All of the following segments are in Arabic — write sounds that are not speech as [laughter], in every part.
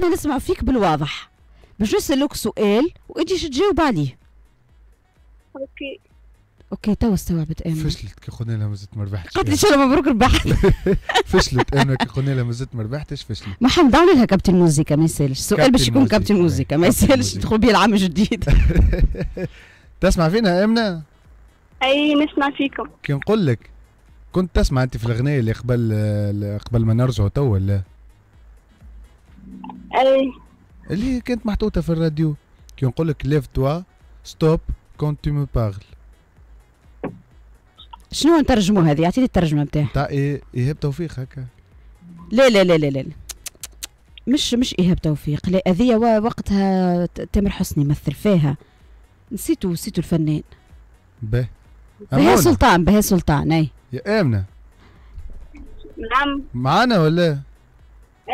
إحنا نسمع فيك بالواضح. باش نسألك سؤال وانت تجاوب عليه. OK. OK تو استوعبت امنه فشلت كي قلنا لها مازلت ما ربحتش. قالت لي ان شاء الله مبروك ربحت. [laughs] فشلت أنا كي قلنا لها مازلت ما ربحتش فشلت. محمد عمل لها كابتن موزيكا ما يسألش. السؤال باش كابتن يكون كابتن موزيكا. ما يسألش. يدخل بيه العام الجديد. [laughs] تسمع فينا امنه أي نسمع فيكم. كي نقول لك كنت تسمع أنت في الأغنية اللي قبل قبل ما نرجعوا تو ولا؟ أي. اللي كانت محطوطة في الراديو. كي نقول لك lève-toi stop quand tu me parles شنو نترجموا هذه؟ اعطيني الترجمة نتاعها تاع إيه- إيهاب توفيق هكا. لا لا لا لا لا. مش مش إيهاب توفيق. لا وا- وقتها تامر حسني مثل فيها. نسيتو نسيتو الفنان. به. بهاء أمونة. سلطان بهاء سلطان أي. يا آمنة. نعم. معانا ولا؟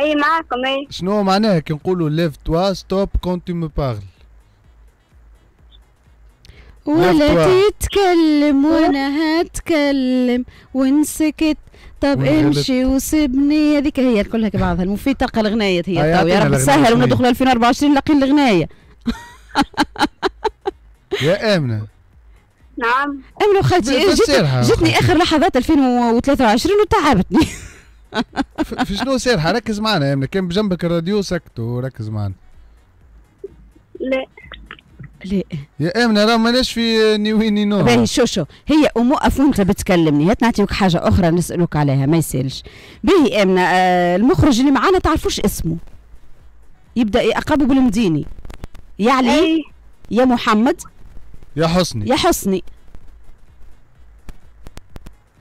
اي معكم اي شنو معناها كي نقولوا ليف توا ستوب كونت تو مو بارل ولا. تتكلم وأنا هتكلم. ونسكت طب. امشي وسيبني. هذيك هي كلها كبعضها. المفيد تلقى الغناية هي. تو يا رب الأغنية تسهل شنو هي؟ وندخل 2024 نلاقي الغناية. [laughs] يا آمنة. نعم. امنوا خالتي جتني. آخر لحظات 2023 وتعبتني. [laughs] في شنو سيرها ركز معنا يا امنه كان بجنبك الراديو سكت وركز معنا. لا. لا. يا آمنة راه ماناش في نيويني نو. باهي شو شو. هي وموقف وأنت بتكلمني هات نعطيك حاجة أخرى نسألك عليها ما يسألش. باهي آمنة آه المخرج اللي معانا تعرفوش اسمه؟ يبدأ يقابو بالمديني يا علي أي. يا محمد؟ يا حسني. يا حسني.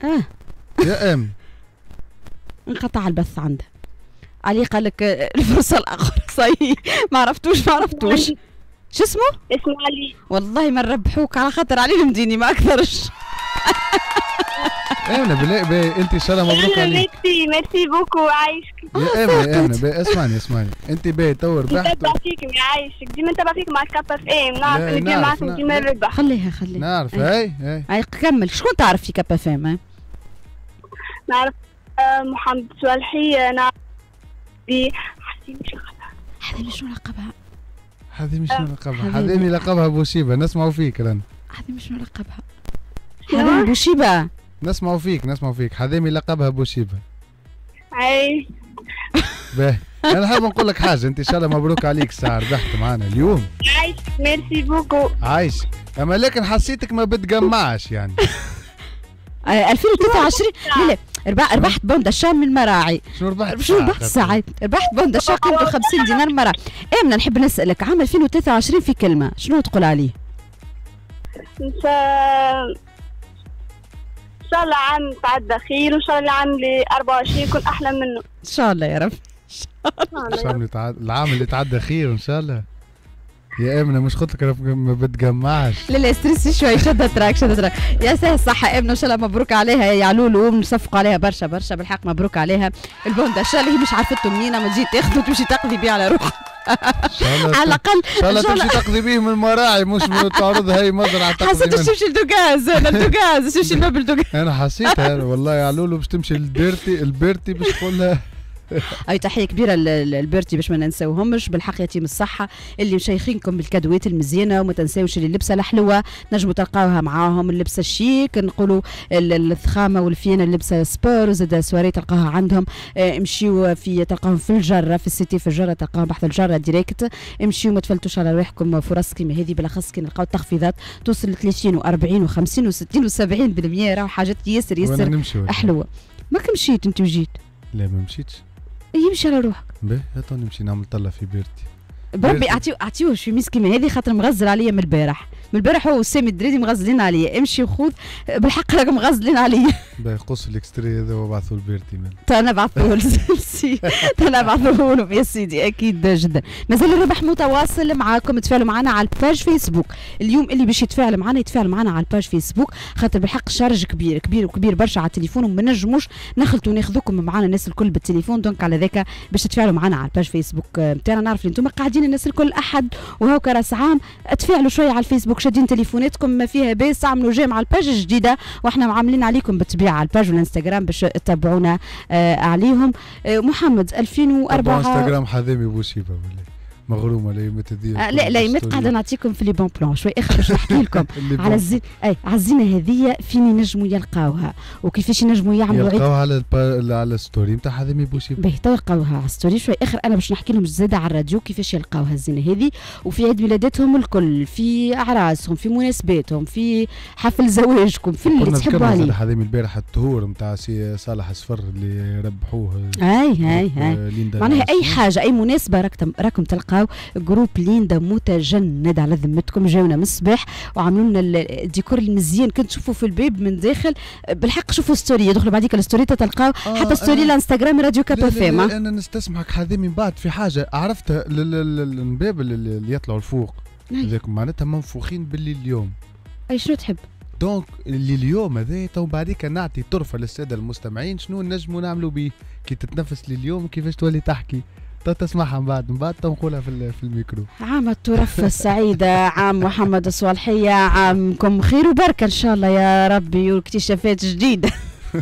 آه. يا ام انقطع البث عنده علي قال لك آه، الفرصة الأخرى [laughs] صحيح. ما عرفتوش ما عرفتوش. شو اسمه؟ اسمع لي والله ما نربحوك. على خاطر علي المديني ما أكثرش [laughs] امنه بالله أنت إن شاء الله مبروك عليك. merci merci beaucoup عايشك يا امنه باهي اسمعي اسمعي أنت باهي تو ربحت نتبع فيكم يا عايشك ديما نتبع فيكم مع الكاب اف ام نعرف اللي ديما معكم نعرف. ديما الربح خليها خليها. نعرف. هاي هاي. أي كمل. شكون تعرف في كابا فام ها؟ نعرف. آه، محمد صالحي نعرف ب حسين؟ هذه شنو لقبها؟ هذه مش لقبها هذه- هذه لقبها بوشيبه نسمعوا فيك لنا هذه شنو لقبها؟ هذه بوشيبة نسمعوا فيك نسمعوا فيك. حذيمي لقبها بوشيبه اي باهي أنا حاب نقول لك حاجة. أنت إن شاء الله مبروك عليك الساعة ربحت معنا اليوم. عايشك merci beaucoup. عايشك أما لكن حسيتك ما بتجمعش يعني. [laughs] آه 2023 لا لا ربح ربحت bon d'achat من المراعي. شنو ربحت؟ شنو ربحت؟ ساعات ربحت bon d'achat قيمته 50 دينار مراعي امنا نحب نسألك عام 2023 في كلمة شنو تقول عليه؟ إن شاء إن شاء الله عام تعدى خير وان شاء الله العام اللي 24 يكون أحلى منه. إن شاء الله يا رب. إن شاء الله. العام اللي تعدى خير إن شاء الله. يا امنه مش قلت لك راه ما بتجمعش. لا لا ستريسي شوي شدت راك شدت راك يا سهل صحة امنا إن شاء الله مبروك عليها. يا علولو ونصفقوا عليها برشا برشا بالحق مبروك عليها. البوندا شا اللي هي مش عرفته منين ما تجي تاخذه وتمشي تقضي بيه على إن شاء الله [laughs] على الأقل إن شاء الله شاء تمشي تقضي بيه من المراعي مش من تعرضها هي مزرعة تقضي حسيت باش. تمشي لدوغاز أنا لدوغاز تمشي المبل دوغاز أنا حسيتها والله يا علولو باش تمشي للبيرتي البيرتي باش تقول لها [laughs] اي تحية كبيرة للبرتي باش ما ننساوهمش. بالحق يعطيهم الصحة. اللي مشيخينكم بالكادوات المزيانة وما تنساوش اللي اللبسة الحلوة. نجموا تلقاوها معاهم. اللبسة الشيك نقولوا ال- الفخامة والفيانة اللبسة sport وزاد سواري تلقاها عندهم. آه، امشيوا في تلقاهم في الجرة في السيتي في الجرة تلقاهم بحث الجرة direct امشيوا ما تفلتوش على رواحكم فرص كيما هذه. بالاخص كي نلقاو التخفيضات توصل ل 30 و40 و50 و60 و70% راهو حاجات ياسر ياسر؟ حلوة ما مشيت أنت وجيت؟ لا ما مشيتش. يمشي على روحك. باهي هاتو نمشي نعمل طلة في بيرتي. بربي. اعطيه اعطيه شي ميس كيما هذه خاطر مغزل عليا من البارح. من البارح هو وسامي الدريدي مغزلين عليا. امشي وخذ بالحق راك مغزلين عليا. باهي قص ال extrait هذا وابعثوا لبيرتي تا نبعثه لسي [laughs] تا نبعثه لهم يا سيدي أكيد جدا. مازال الربح متواصل معاكم تفاعلوا معنا على ال page Facebook. اليوم اللي باش يتفاعل معنا يتفاعل معنا على ال page Facebook. خاطر بالحق charge كبير كبير وكبير برشا على التليفون وما نجموش نخلطوا ناخذوكم معنا الناس الكل بالتليفون. donc على ذاك باش تتفاعلوا معنا على ال page Facebook نتاعنا نعرف اللي أنتم قاعدين الناس الكل أحد وهاو رأس عام. تفاعلوا شوية على الفيسبوك شادين تليفوناتكم ما فيها باس. عملوا جامعه ال page الجديدة وإحنا عاملين عليكم بالطبيعه على ال page والانستغرام باش تتبعونا آه عليهم. آه محمد 2004 انستغرام حذامي بوشيبه ولا مغرومة لا يمت آه لا لا يمت قاعدة نعطيكم في les bons plans شوي. آخر باش نحكي [laughs] لكم. على الزين أي على الزينة هذه فين ينجموا يلقاوها. وكيفاش ينجموا يعملوا يلقاوها على الب... على ال story نتاع حذامي بوشيبه باهي تو يلقاوها على ال story شوي. آخر أنا باش نحكي لهم زادة على الراديو كيفاش يلقاوها الزينة هذه. وفي عيد ميلاداتهم الكل في اعراسهم في مناسباتهم في حفل زواجكم في اللي تحبوا عليه. حذامي البارح التهور نتاع سي صالح الصفر اللي ربحوه. اي اي اي معناها أي حاجة أي مناسبة راكم راكم تلقاو groupe Linda متجند على ذمتكم. جاونا من الصباح وعملوا لنا الديكور المزيان. كنت تشوفوا في الباب من داخل. بالحق شوفوا story يدخلوا بعديك ال story تلقاو آه حتى story الانستغرام راديو Cap FM أنا نستسمحك هذه من بعد في حاجة. عرفت الباب اللي يطلعوا الفوق؟ هذاك معناتها منفوخين ب l'hélium. أي شنو تحب؟ donc l'hélium هذا تو بعديك نعطي طرفة للسادة المستمعين. شنو نجموا نعملوا به كي تتنفس l'hélium كيفاش تولي تحكي؟ تسمعها من بعد من بعد تنقولها في, في الميكرو. عام الترفة السعيدة عام محمد الصالحية عامكم خير وبركة إن شاء الله يا ربي واكتشافات جديدة. [laughs]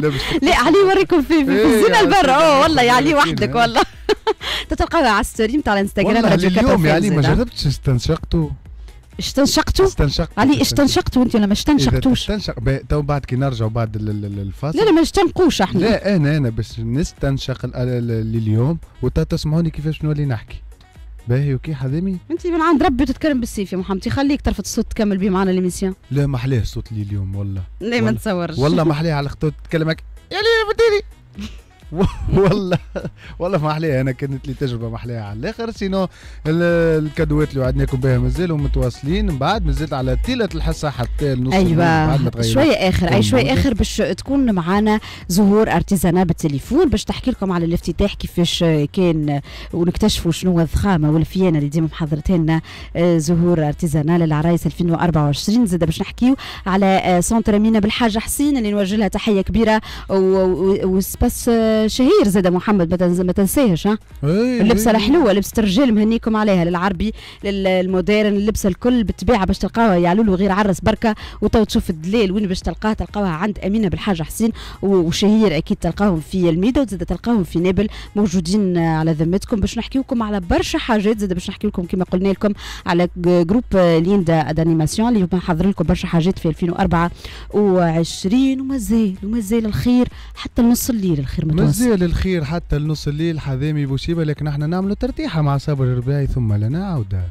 [laughs] لا علي يوريكم في في, في الزنا البر. أوه والله يا علي وحدك والله. [laughs] تتلقاها على الستوري نتاع الانستغرام راديو اليوم يا علي ما جربتش استنشقتوا استنشقتوا؟ استنشقت علي استنشقتوا. انت ولا ما استنشقتوش. استنشق تو بعد كي نرجعوا بعد الفاصل لا لا ما نستنقوش إحنا. لا أنا أنا بس نستنشق اليوم وتا تسمعوني كيفاش نولي نحكي. باهي وكي حذامي انت من عند ربي تتكلم بالسيف يا محمد. خليك ترفض الصوت تكمل بيه معنا l'émission لا ما حلاه الصوت لي اليوم والله. لا ما نتصورش والله ما [laughs] حلاه على خطوط تتكلم يا لي بديني. [laughs] والله والله ما أنا كانت لي تجربة ما على الآخر sinon الكادوات اللي وعدناكم بها مازالوا متواصلين. من بعد مازلت على طيلة الحصة حتى النص أيوه. شوية آخر. أي شوية آخر باش تكون معنا زهور ارتيزانا بالتليفون باش تحكي لكم على الافتتاح كيفاش كان ونكتشفوا شنو الضخامة والفيانة اللي ديما محضرتها لنا آه، زهور ارتيزانا للعرايس 2024 زاد باش نحكيو على آه، centre امينه بالحاجة حسين اللي نوجه لها تحية كبيرة و espace شهرزاد محمد ما تنساهش ها إيه، اللبسة إيه. الحلوة لبسه الرجال مهنيكم عليها للعربي لل moderne اللبسه الكل بالطبيعة باش تلقاوها يعلو غير عرس بركة وتو تشوف الدليل وين باش تلقاها تلقاوها عند أمينة بالحاجة حسين وشهير أكيد تلقاهم في الميدا وزاد تلقاهم في نابل موجودين على ذمتكم باش نحكي لكم على برشا حاجات زاد باش نحكي لكم كما قلنا لكم على groupe ليندا d'animation اللي حاضر لكم برشا حاجات في 2024 ومازال ومازال الخير حتى نص الليل الخير متواصل مازال الخير حتى لنص الليل حذامي بوشيبه لكن إحنا نعملوا ترتيحة مع صابر الرباعي ثم لنا عوده